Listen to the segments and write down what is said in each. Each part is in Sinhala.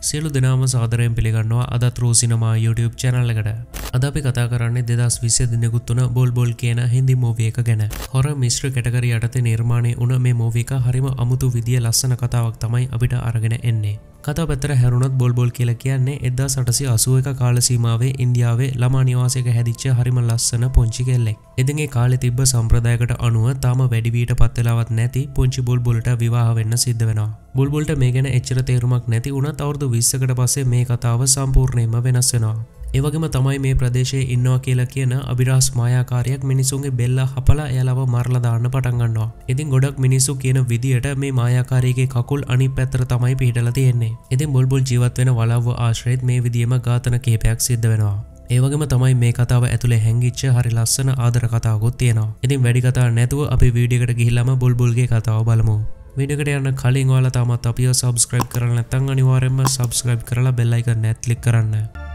සියලු දෙනාම සාදරයෙන් පිළිගන්නවා අදත් රෝසිනමා YouTube චැනල් එකට. අද අපි කතා කරන්නේ දෙදස් විසිය දිනෙකුත් වන බොල් බොල් කියන හින්දි මෝවිය එක ගැන. හොර මිශ්‍ර කැටකරි යටතේ නිර්මාණය වුණ මේ මෝවික හරිම අමුතු විදිය ලස්සන කතාවක් තමයි අපිට අරගෙන එන්නේ. කතා පැතර හැරුණත් බොල්බොල් කියල කියන්නේ එදා සටසි අසුව එක කාලසීමාවේ ඉන්දියාවේ ළමා නිවාසයක හැදිච්ච හරිම ලස්සන පොංචි කෙල්ලෙක්. එදිගේ කාලෙ තිබ්බ සම්ප්‍රදායකට අනුව තාම වැඩිවීට පත්වෙලාවත් නැති පොංචි බොල්බොලට විවාහ වෙන්න සිද්ධ වෙනවා. බුල්බොල්ට මේ ගැන එච්චර තේරුමක් නැති වුණත් අවුරදු විස්සකට පස්සේ මේ කතාව සම්පූර්ණයම වෙනස් වෙනවා. ඒවගේම තමයි මේ ප්‍රදේශයේ ඉන්නවා කියලා කියන අභිරහස් මායාකාරයක් මිනිසුන්ගේ බෙල්ල හපලා එයාලව මරලා දාන්න පටන් ගන්නවා. ඉතින් ගොඩක් මිනිස්සු කියන විදියට මේ මායාකාරීගේ කකුල් අනිත් පැත්තට තමයි පිහිටලා තියෙන්නේ. ඉතින් බුල්බුල් ජීවත් වෙන වලව්ව ආශ්‍රයත් මේ විදියම ඝාතන කිහිපයක් සිද්ධ වෙනවා. ඒවගේම තමයි මේ කතාව ඇතුළේ හැංගිච්ච හරි ලස්සන ආදර කතාවකුත් තියෙනවා. ඉතින් වැඩි කතා නැතුව අපි වීඩියකට ගිහිල්ලාම බුල්බුල්ගේ කතාව බලමු. වීඩියකට යන්න කලින් ඔයාලා තාමත් අපිව සබස්ක්‍රයිබ් කරලා නැත්නම් අනිවාර්යෙන්ම සබස්ක්‍රයිබ් කරලා බෙල් අයිකන් එක ක්ලික් කරන්න.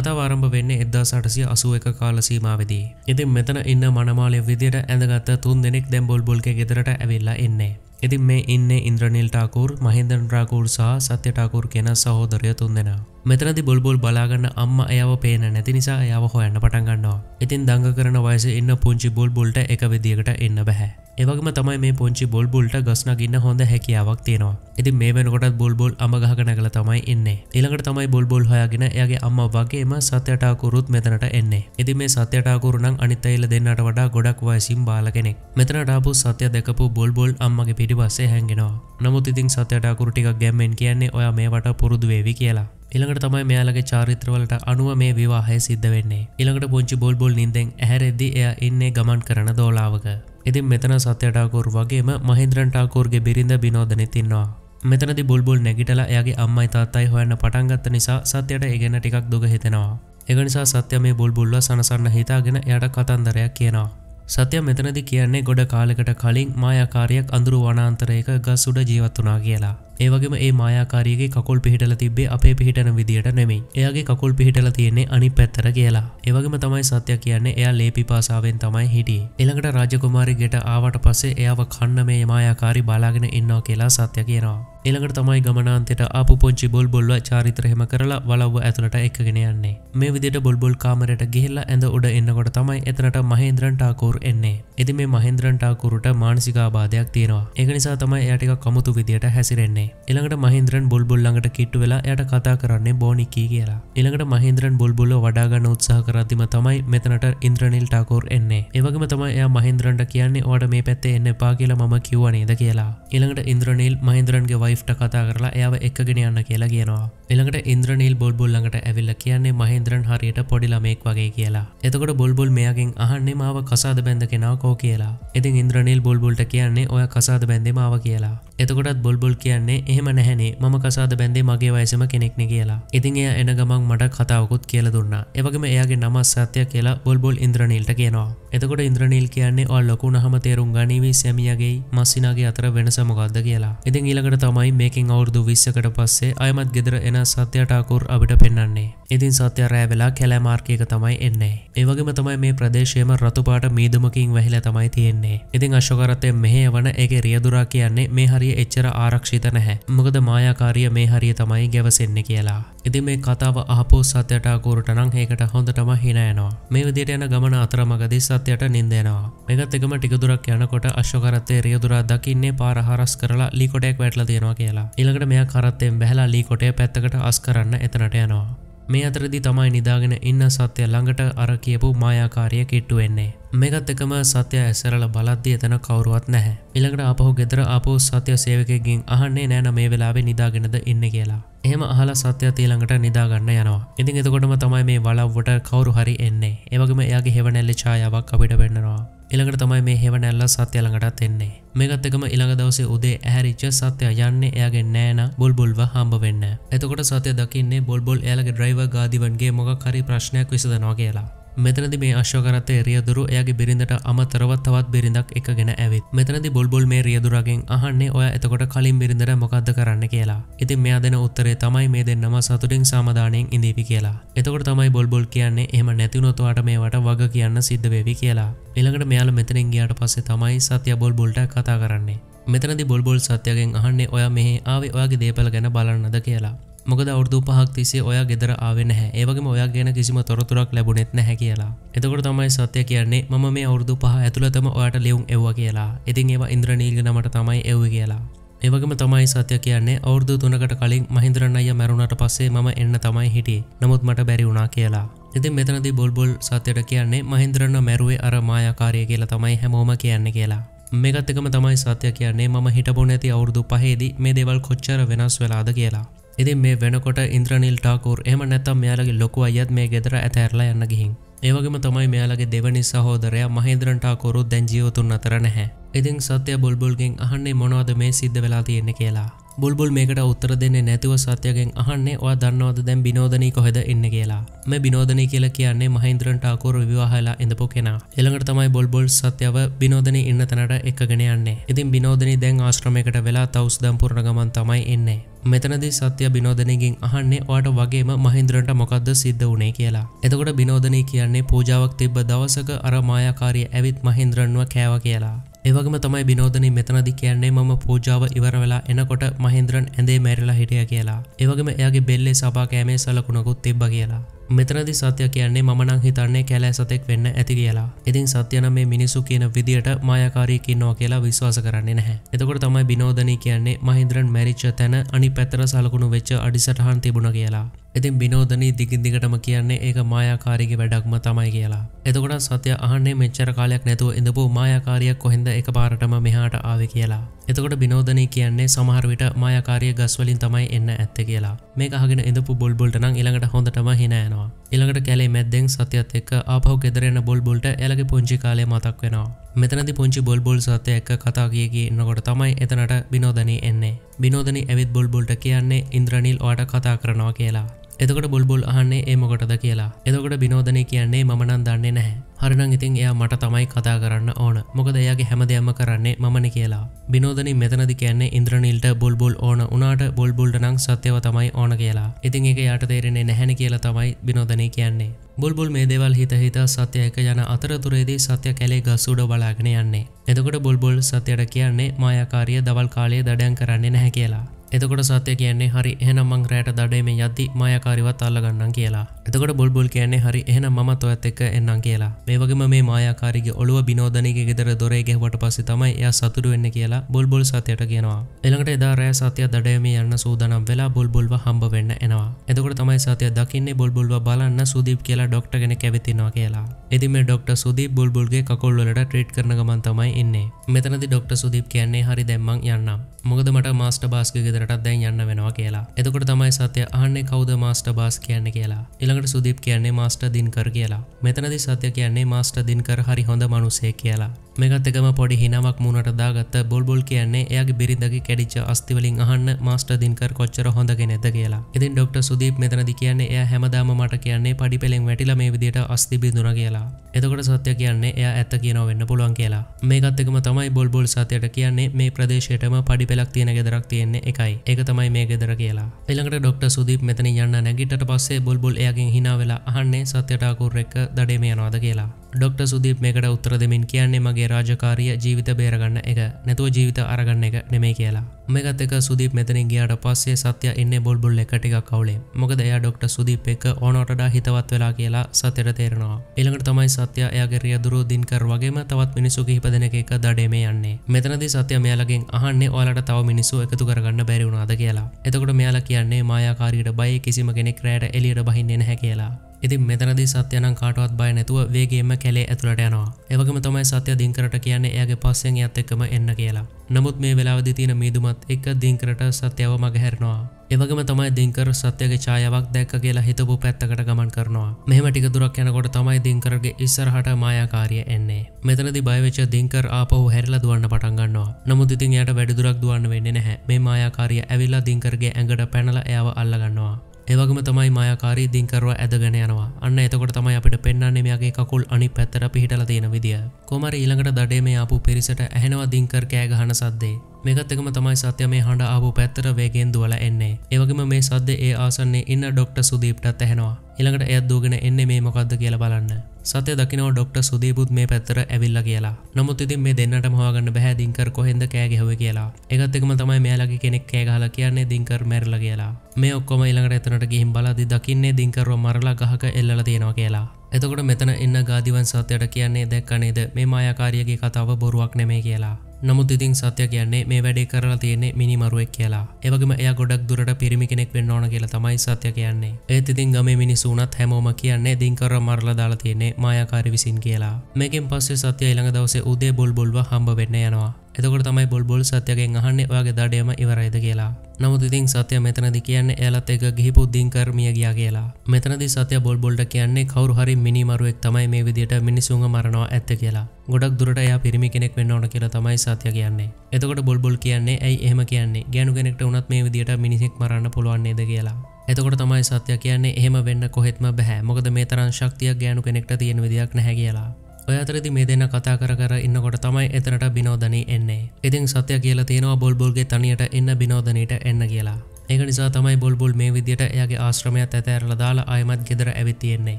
කතා ආරම්භ වෙන්නේ එදදා සටසිය අසුව එක කාලසීමාවදී. ඉතින් මෙතන ඉන්න මනමාලය විදියට ඇඳගත්ත තුන් දෙනෙක් දැම්බොල් බොල්ක ගෙදරට ඇවිල්ලා එන්නේ. ඉතින් මේ ඉන්න ඉන්ද්‍රනිල් ටාකූර් මහින්දන් රාකූර් සහ සත්‍ය ටාකූර් කෙන සහෝදරය තුන් දෙෙන. මෙතනති බොල්බොල් බලාගන්න අම්ම එයාව පේන නැති නිසා එයාව හොයන්න පටන් ගන්නවා. ඉතින් දංග කරන වයස ඉන්න පුංචි බොල්බොල්ට එක විදිියකට එන්න බැහැ. ඒවගේම තමයි මේ පුංචි බොල්බුල්ට ගස්නගන්න හොඳ හැකියාවක් තියෙනවා. ඉතින් මේ වෙනකොටත් බොල්බොල් අමගහක නැගල තමයි එන්නේ. ඊළඟට තමයි බොල්බොල් හොයාගෙන එයාගේ අම්ම වගේම සත්‍යටාකුරුත් මෙතනට එන්නේ. ඉතින් මේ සත්‍යටාකුරුණං අනිත් අයිල දෙන්නට වඩා ගොඩක් වයසින් බාල කෙනෙක්. මෙතනට ආපු සත්‍ය දැකපු බොල්බොල් අම්මගේ පිටිපස්සේ හැංගෙනවා. නමුත් ඉතින් සත්‍යටාකුරු ටිකක් ගැම්මෙන් කියන්නේ ඔයා මේවට පුරුදු වේවි කියලා. ඉළඟට තමයි මෙයාලගේ චාරිත්‍රවලට අනුව මේ විවාහය සිද්ධ වෙන්නේ. ඉළඟට පුංචි බොල්බොල් නින්දෙන් ඇහැරෙද්දි එය ඉන්නේ ගමන් කරන දෝලාවක. ඉතින් මෙතන සත්‍යටාකෝර් වගේම මහින්ද්‍රන්ටාකෝර්ගේ බිරිඳ බිනෝධනෙ තින්නවා මෙතනති බොල්බොල් නැගිටලා එයාගේ අම්මයි තාත්තයි හොයන්න පටන්ගත්ත නිසා සත්‍යයට ඒගෙන ටිකක් දුග හිතෙනවා. එගනිසා සත්‍ය මේ බොල්බුල්ල සනසන්න හිතාගෙන එයට කතන්දරයක් කියනවා. සත්‍ය මෙතනදි කියන්නේ ගොඩ කාලෙකට කලින් මායාකාරයක් අඳුරු වනාන්තරයක ගස් උඩ ජීවත් වනා කියලා. ඒවගේම ඒ මායාකාරයගේ කකුල් පිහිටල තිබේ අපේ පිහිටන විදිට නෙමෙයි. එයාගේ කකුල් පිහිටල තියෙන්නේ අනි පැත්තර කියලා. ඒවගේම තමයි සත්‍ය කියන්නේ එයා ලේපි පාසාාවෙන් තමයි හිටිය. එළඟට රාජකුමාරි ගෙට ආවට පස්සේ එයාව කන්න මේ මායාකාරි බලාගෙන ඉන්නවා කියලා සත්‍ය කියනවා. එළඟට තමයි ගමනාන්තයට අප පොංචි බොල් බොල්ව චාරිත්‍රහෙම කරලා වලව්ව ඇතුළට එක්ගෙන යන්නේ. මේ විදිට බොල්බොල් කාමරයට ගිහිල්ලා ඇඳ උඩ එන්නකොට තමයි එතනට මහේන්ද්‍රන් ටාකෝර් එන්නේ. එති මේ මහින්ද්‍රන් ටාකුරුට මානසිකාබාධයක් තියෙනවා. ඒ නිසා තමයි එයටික කමුතු විදියට හැසිරෙන්නේ. එළඟට මහින්ද්‍රන් බොල්බොල් ළඟට කිට්ටු වෙලා යට කතා කරන්නේ බෝනිකී කියලා එළඟට මහින්ද්‍රන් බොල්බොල්ල වඩාගන්න උත්සාහ කරතිම තමයි මෙතනට ඉන්ද්‍රනිල් ටාකෝර් එන්නේ ඒවගේම තමයි එයා මහින්ද්‍රන්ට කියන්නේ ඕට මේ පැත්තේ එන්න පා කියලා මම කිව්වනේද කියලා ඊළඟට ඉන්ද්‍රනිල් මහින්ද්‍රන්ගේ වයිෆ්ට කතා කරලා එයාව එක්ගෙන යන්න කියලා කියනවා. එළඟට ඉන්ද්‍රනීල් බොල්බොල් ළඟට ඇවිල්ල කියන්නේ මහින්ද්‍රන් හරියට පොඩි ළමෙක් වගේ කියලා. එතකොට බොල්බොල් මෙයාගෙන් අහන්නේ මාව කසාද බැඳ කෙනාව කෝ කියලා. ඉතින් ඉන්ද්‍රනීල් බොල්බොල්ට කියන්නේ ඔය කසාද බැඳේ මාව කියලා. එතකොටත් බොල්බොල් කියන්නේ එහෙම නැහැනේ මම කසාද බැඳේ මගේ වයසම කෙනෙක්නෙ කියලා. ඉතින් එයා එන ගමන් මට කතාවකුත් කියලා දුන්නා. එවගේම එයාගේ නම සත්‍ය කියලා බොල්බොල් ඉන්ද්‍රනීල්ට කියනවා. එතකොට ඉන්ද්‍රනීල් කියන්නේ ඔය ලොකුනහම තේරුම් ගනීවී සැමියගේ මස්සිනාගේ අතර වෙනස මොකක්ද කියලා. ඉතින් ඊළඟට තමයි තමයි මේකින් අවුරුදු විස්සකට පස්සේ අයමත් ගෙදර එන සත්‍යටාකුර් අපිට පෙන්න්නන්නේ. ඉතින් සත්‍ය රෑවෙලා කැලෑමාර්කයක තමයි එන්නේ. ඒවගේම තමයි මේ ප්‍රදේශයම රතුපාට මීදුමකින් වැහිල තමයි තියෙන්නේ. ඉතින් අශෝකරතය මෙහේ වන ඒක රියදුරා කියන්නේ මේ හරිය එච්චර ආරක්ෂිත නැහැ. මොකද මායාකාරිය මේ හරිය තමයි ගැවසෙන්නේ කියලා. ඉතින් මේ කතාව අහපෝ සත්‍යටාකෝරට නං ඒකට හොඳටම හිනයනවා. මේ විදියට යන ගමන අතරමගදී සත්‍යයට නින්දයනවා. මේකත් එකම ටිකදුරක් යනකොට අශෝකරත්තේ රියදුරා දකින්නේ පාරහරස් කරලා ලිකොටෙක් වැටල තියෙනවා කියලා. ඊළඟට මෙයා කරත්තයෙන් බැහලා ලීකොටේ පැත්තකට අස් කරන්න එතනට යනවා. මේ අතරදි තමයි නිදාගෙන ඉන්න සත්‍යය ළඟට අර කියපු මායාකාරය කිට්ටු වෙන්නේ. මේකත් එකම සත්‍ය ඇසරල බලද්දී එතන කවරුවත් නැහැ. ඉළඟට අපහු ගෙදර අපෝ සත්‍ය සේවකකින් අහන්නේ නෑන මේ වෙලාවේ නිදාගෙනද ඉන්න කියලා. එහෙම අහලා සත්‍ය තීළඟට නිදාගන්න යනවා. ඉතින් එතකොටම තමයි මේ වලව්වට කවරු හරි එන්නේ. ඒවගේම එයාගේ හෙවනැල්ලි ඡායාවක් අපිට පෙන්නවා. ඉළඟට තමයි මේ හෙවනැල්ල සත්‍ය ළඟටත් එන්නේ. මේකත් එකම ඉළඟ දවසේ උදේ ඇහැරිච්ච සත්‍ය යන්නේ එයාගේ නෑන බොල්බොල්ව හම්බ වෙන්න. එතකොට සත්‍ය දකින්නේ බොල්බොල් එයාලගේ ඩ්‍රයිව ගාදිවන්ගේ මොකක් හරි ප්‍රශ්නයක් විසදනවා කියලා. මෙතනදි මේ අශ්වකරත්තය රියදුරු එයාගේ බිරිඳට අමතරවත් තවත් බිරිඳක් එකගෙන ඇවිත් මෙතනදි බොල්බොල් මේ රියදුරගෙන් අහන්නේ ඔය එතකොට කලින් බිරිඳට මොකක්ද කරන්න කියලා. ඉතින් මෙයා දෙන උත්තරේ තමයි මේ දෙන්නම සතුටින් සාමධානයෙන් ඉඳීපි කියලා. එතකොට තමයි බොල්බොල් කියන්නේ එහම නැතිවනොතුවාට මේවට වග කියන්න සිද්ධ වේවි කියලා. එළඟට මෙයාල මෙතනින් ගියාට පස්සේ තමයි සත්‍ය බොල්බොල්ට කතා කරන්නේ. මෙතනදි බොල්බොල් සත්‍යයෙන් අහන්නේ ඔයා මෙහි ආවේ ඔයාගේ දේපල ගැන බලන්නද කියලා. මොකද අවුරදු පහක් තිසේ ඔයා ගෙදර ආවෙ නැහැ ඒවගේම ඔයා ගැන කිසිම තොරතුරක් ලැබුණෙත් නැහැ කියලා. එතකොට තමයි සත්‍ය කියන්නේ මම මේ අවුරදු පහ ඇතුළතම ඔයාට ලියුම් එව්ව කියලා. ඉතින් ඒවා ඉන්ද්‍රනීල්ග නමට තමයි එව්ව කියලා. ඒවගේම තමයි සත්‍ය කියන්නේ අවුරදු තුනකට කලින් මහින්ද්‍රන් අයිය මැරුණට පස්සේ මම එන්න තමයි හිටියේ. නමුත් මට බැරි වුණා කියලා. ඉතින් මෙතනදී බොල්බොල් සත්‍යයට කියන්නේ මහින්ද්‍රන්න මැරුවේ අර මායාකාරය කියලා තමයි හැමෝම කියන්නේ කියලා. මේකත් එකම තමයි සත්‍ය කියන්නේ මම හිටපු නැති අවුරුදු පහේදී මේ දේවල් කොච්චර වෙනස් වෙලාද කියලා. ඉතින් මේ වෙනකොට ඉන්ද්‍රනිල් ටාකූර් එහෙම නැත්තම් මෙයාලගේ ලොකු අයියත් මේ ගෙදර ඇතැරලා යන්න ගිහින්. ඒවගේම තමයි මෙයාලගේ දෙවනි සහෝදරයා මහේන්ද්‍රන් ටාකූරුත් දැන් ජීවතුන් අතර නැහැ. ඉතින් සත්‍ය බුල්බුල්ගෙන් අහන්නේ මොනවද මේ සිද්ධ වෙලා තියෙන්නේ කියලා. බුල්බුල් මේකට උත්තර දෙන්නේ නැතිව සත්‍යගෙන් අහන්නේ ඔයා දන්නවද දැන් බිනෝදනී කොහෙද ඉන්න කියලා. මේ බිනෝදනී කියලා කියන්නේ මහේන්ද්‍රන් ටාකූර් විවාහලා ඉඳපු කෙනා. ඊළඟට තමයි බුල්බුල් සත්‍යව බිනෝදනී ඉන්න තැනට එක්කගෙන යන්නේ. ඉතින් බිනෝදනී දැන් ආශ්‍රමයකට වෙලා තවුස්දම් පුරන ගමන් තමයි එන්නේ. මෙතනදී සත්‍ය බිනෝදනයකින් අහන්නේ ඔයාට වගේම මහින්ද්‍රන්ට මොකක්ද සිද්ධ වුණේ කියලා. එතකොට බිනෝදනී කියන්නේ පූජාවක් තිබ්බ දවසක අර මායාකාරිය ඇවිත් මහින්ද්‍රන්ව කෑව කියලා. ඒවගේම තමයි බිනෝදනී මෙතනදි කියන්නේ මම පූජාව ඉවර වෙලා එනකොට මහින්ද්‍රන් ඇඳේ මැරිලා හිටිය කියලා. ඒවගේම එයාගේ බෙල්ලේ සබා කෑමේ සලකුණකුත් තිබ්බ කියලා. මෙතනදි සත්‍ය කියන්නේ මම නම් හිතන්නේ කැලෑ සතෙක් වෙන්න ඇති කියලා. ඉතින් සත්‍ය නම් මේ මිනිස්සු කියන විදියට මායාකාරියෙක් ඉන්නවා කියලා විශ්වාස කරන්නේ නැහැ. එතකොට තමයි බිනෝදනී කියන්නේ මහින්ද්‍රන් මැරිච්ච තැන අනිත් පැත්තට සලකුණු වෙච්ච අඩිසටහන් තිබුණා කියලා. ඉතින් බිනෝදනී දිගින් දිගටම කියන්නේ ඒක මායාකාරීගේ වැඩක්ම තමයි කියලා. එතකොට සත්‍ය අහන්නේ මෙච්චර කාලයක් නැතුව ඉඳපු මායාකාරියක් කොහෙන්ද එකපාරටම මෙහාට ආවේ කියලා. එතකොට බිනෝදනී කියන්නේ සමහර විට මායාකාරිය ගස් වලින් තමයි එන්න ඇත්තේ කියලා. මේක අහගෙන ඉඳපු බොල්බොල්ට නම් ඊළඟට හොඳටම hina යනවා. ඊළඟට කැලේ මැද්දෙන් සත්‍යත් එක්ක ආපහු ගෙදර එන බොල්බොල්ට එයාලගේ පුංචි කාලය මතක් වෙනවා. මෙතනදි පුංචි බොල්බොල් සත්‍ය එක්ක කතා කිය කිය ඉන්නකොට තමයි එතනට බිනෝදනී එන්නේ. බිනෝදනී ඇවිත් බොල්බොල්ට කියන්නේ ඉන්ද්‍රනීල් ඔයාට කතා කරනවා කියලා. එතකොට බොල්බොල් අහන්නේ ඒ මොකටද කියලා. එතකොට බිනෝදනී කියන්නේ මම නම් දන්නේ නැහැ. හරිනම් ඉතින් එයා මට තමයි කතා කරන්න ඕන. මොකද එයාගේ හැමදේම කරන්නේ මමනේ කියලා. බිනෝදනී මෙතනදි කියන්නේ ඉන්ද්‍රනීල්ට බොල්බොල් ඕන උනාට බොල්බොල්ට නම් සත්‍යව තමයි ඕන කියලා. ඉතින් ඒක යාට තේරෙන්නේ නැහැනේ කියලා තමයි බිනෝදනී කියන්නේ. බුල්බුල් මේ දේවල් හිත හිත සත්‍ය එක යන අතරතුරේදී සත්‍ය කැලේ ගස් උඩ බලාගෙන යන්නේ. එතකොට බුල්බුල් සත්‍යයට කියන්නේ මායාකාරිය දවල් කාලයේ දඩයන් කරන්නේ නැහැ කියලා. එතකොට සත්‍ය කියන්නේ හරි එහෙනම් මං රැට දඩේ මේ යද්දි මායාකාරිවත් අල්ලගන්නම් කියලා. එතකොට බුල්බුල් කියන්නේ හරි එහෙනම් මමත් ඔයත් එක්ක එන්නම් කියලා. මේ වගේම මේ මායාකාරීගේ ඔළුව බිනෝදනීගේ ගෙදර දොරේ ගැහුවට පස්සේ තමයි එයා සතුටු වෙන්නේ කියලා බුල්බුල් සත්‍යයට කියනවා. ඊළඟට එදා රෑ සත්‍ය දඩයමේ යන්න සූදානම් වෙලා බුල්බුල්ව හම්බ වෙන්න එනවා. එතකොට තමයි සත්‍ය දකින්නේ බුල්බුල්ව බලන්න සුදීප් කියලා ඩොක්ටර් කෙනෙක් ඇවිත් ඉන්නවා කියලා. ඉතින් මේ ඩොක්ටර් සුදීප් බුල්බුල්ගේ කකුල් වලට ට්‍රීට් කරන ගමන් තමයි ඉන්නේ. මෙතනදී ඩොක්ටර් සුදීප් කියන්නේ හරි දැන් මං යන්නම්. මොකද මට මාස්ටර් බාස්ගේ ගෙදරටත් දැන් යන්න වෙනවා කියලා. එතකොට තමයි සත්‍ය අහන්නේ කවුද මාස්ටර් බාස් කියන්නේ කියලා. ඊළඟට සුදීප් කියන්නේ මාස්ටර් දින්කර් කියලා. මෙතනදී සත්‍ය කියන්නේ මාස්ටර් දින්කර් හරි හොඳ මිනිසෙක් කියලා. මේකත් එකම පොඩි හිනාවක් මුණට දාගත්ත බොල්බොල් කියන්නේ එයාගේ බිරිඳගේ කැඩිච්ච අස්ති වලින් අහන්න මාස්ටර් දින්කර් කොච්චර හොඳ කෙනෙක්ද කියලා. ඉතින් ડોක්ටර් සුදීප් මෙතනදී කියන්නේ එයා හැමදාම මට කියන්නේ පඩි පෙලෙන් වැටිලා මේ විදියට අස්ති බිඳුණා කියලා. එතකොට සත්‍ය කියන්නේ එයා ඇත්ත කියනවා වෙන්න පුළුවන් කියලා. මේකත් එකම තමයි බොල්බොල් සත්‍යයට කියන්නේ මේ ප්‍රදේශයටම පඩි පෙලක් තියෙන ගෙදරක් තියෙන්නේ එකයි. ඒක තමයි මේ ගෙදර කියලා. ඊළඟට ડોක්ටර් සුදීප් මෙතනින් යන්න නැගිටට පස්සේ බොල්බොල් එයාගෙන් hina වෙලා අහන්නේ සත්‍යට අකුර එක්ක දඩේම යනවාද කියලා. ඩොක්ටර් සුදීප් මේකට උත්තර දෙමින් කියන්නේ මගේ රාජකාරිය ජීවිත බේරගන්න එක නැතුව ජීවිත අරගන්න එක නෙමේ කියලා. මේකත් එක සුදීප් මෙතනින් ගියාට පස්සේ සත්‍ය ඉන්නේ බොල්බොල් එක ටිකක් කවුලේ. මොකද එයා ඩොක්ටර් සුදීප් එක්ක ඕනටඩා හිතවත් වෙලා කියලා සත්‍යයට තේරෙනවා. ඊළඟට තමයි සත්‍ය එයාගේ රියදුරු දින්කර් වගේම තවත් මිනිස්සු කිහිප දෙනෙක් එක්ක දඩේමේ යන්නේ. මෙතනදී සත්‍ය මෙයාලගෙන් අහන්නේ ඔයාලට තව මිනිස්සු එකතු කරගන්න බැරි වුණාද කියලා. එතකොට මෙයාලා කියන්නේ මායාකාරීට බය කිසිම කෙනෙක් රැයට එළියට බහින්නේ නැහැ කියලා. ඉතින් මෙතනදී සත්‍යනම් කාටවත් බය නැතුව වේගේම කැලේ ඇතුළට යනවා. ඒවගේම තමයි සත්‍ය දින්කරට කියන්නේ එයාගේ පස්සෙන් එයත් එක්කම එන්න කියලා. නමුත් මේ වෙලාවදී තියෙන මීදුමත් එක්ක දින්කරට සත්‍යව මගහැරනවා. ඒවගේම තමයි දින්කර සත්‍යගේ ඡායාවක් දැක්ක කියලා හිතපු පැත්තකට ගමන් කරනවා. මෙහෙම ටික දුරක් යනකොට තමයි දින්කරගේ ඉස්සරහට මායාකාරිය එන්නේ. මෙතනදී බය වෙච්ච දින්කර් ආපහු හැරිලා දුවන්න පටන් ගන්නවා. නමුත් ඉතින් එයාට වැඩි දුරක් දුවන්න වෙන්නේ නැහැ. මේ මායාකාරිය ඇවිල්ලා දින්කර්ගේ ඇඟට පැනලා එයාව අල්ලගන්නවා. ඒවගම තමයි මයාකාරී දිංකරව ඇදගෙන යනවා. අන්න එතකොට තමයි අපිට පෙන්න්නන්නේ මෙයාගේ කකුල් අනි පැත්තර පිහිටල තියෙන විදිිය. කොමර ඊළඟට දඩේ මේ ආපු පිරිසට ඇහෙනවා දිංකර් කෑ ගහන සද්දේ. මේකත් එකම තමයි සත්‍ය මේ හඬ ආපු පැත්තර වේගෙන් දුවල එන්නේ. ඒවගේම මේ සද්ද ඒ ආසන්නේ ඉන්න ඩොක්ට සුදීප්ටත් ඇහෙනවා. ඊළඟට එයත් දූගෙන එන්නේ මේ මොකක්ද කියලා බලන්න. සත්‍ය දකිනව ඩොක්ට සුදීපුත් මේ පැත්තර ඇවිල්ල කියලා. නමුත් ඉතින් මේ දෙන්නට මවාගන්න බැහැ දිංකර කොහෙද කෑගෙහව කියලා. එකත් එකම තමයි මෙයාලගේ කෙනෙක් කෑගහල කියන්නේ දිංකර මැරල කියලා. මේ ඔක්කොම ඉළඟට එතනට ගිහිම් බලදි දකින්නේ දිංකරව මරලා ගහක එල්ල තියෙනවා කියලා. එතකොට මෙතන එන්න ගාදිවන් සත්‍යයට කියන්නේ දැක්කනේද මේ මායකාරියගේ කතාව බොරුවක් නෙමේ කියලා. නමුත් ඉතින් සත්‍ය කියන්නේ මේ වැඩේ කරලා තියෙන්නේ මිනිමරුවෙක් කියලා. ඒවගේම එයා ගොඩක් දුරට පිරිමි කෙනෙක් වෙන්න ඕන කියලා තමයි සත්‍ය කියන්නේ. ඒත් ඉතින් ගමේ මිනිස්සු උනත් හැමෝම කියන්නේ දින්කර මරලා දාලා තියෙන්නේ මායාකාරී විසින් කියලා. මේකෙන් පස්සේ සත්‍ය ඊළඟ දවසේ උදේ බොල්බොල්ව හම්බ වෙන්න යනවා. එතකොට තමයි බොල්බොල් සත්‍යගෙන් අහන්නේ ඔයාගේ දඩයම ඉවරයිද කියලා. නමුත් ඉතින් සත්‍ය මෙතනදි කියන්නේ එයාලත් එක ගිහිපු දින්කර් මිය ගියා කියලා. මෙතනදි සත්‍ය බොල්බොල්ට කියන්නේ කවුරු හරි මිනිමරුවෙක් තමයි මේ විදියට මිනිසුන්ව මරනවා ඇත්ත කියලා. ගොඩක් දුරට එයා පිරිමි කෙනෙක් වෙන්න ඕන කියලා තමයි සත්‍ය කියන්නේ. එතකොට බොල්බොල් කියන්නේ ඇයි එහෙම කියන්නේ? ගෑනු කෙනෙක්ට වුණත් මේ විදියට මිනිහෙක් මරන්න පුළුවන් නේද කියලා. එතකොට තමයි සත්‍ය කියන්නේ එහෙම වෙන්න කොහෙත්ම බෑ. මොකද මේ තරම් ශක්තියක් ගෑනු කෙනෙක්ට තියෙන විදියක් නැහැ කියලා. ඔය අතරදි මේ දෙන්න කතා කර කර ඉන්නකොට තමයි එතනට බිනෝධනී එන්නේ. ඉතින් සත්‍ය කියලා තියෙනවා බොල්බොල්ගේ තනියට එන්න බිනෝධනීට එන්න කියලා. ඒක නිසා තමයි බොල්බොල් මේ විදියට එයාගේ ආශ්‍රමයත් ඇතෑරලා දාලා ආයමත් ගෙදර ඇවිත් තියෙන්නේ.